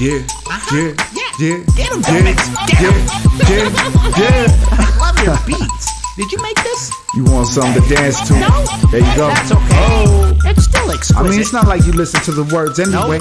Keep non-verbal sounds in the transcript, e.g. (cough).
Yeah, Uh-huh. yeah, Yeah. yeah, yeah, yeah, yeah, (laughs) yeah. Love your beats. Did you make this? You want something to dance to? No. There you go. That's okay. Oh. It's still I mean, it's not like you listen to the words No. anyway.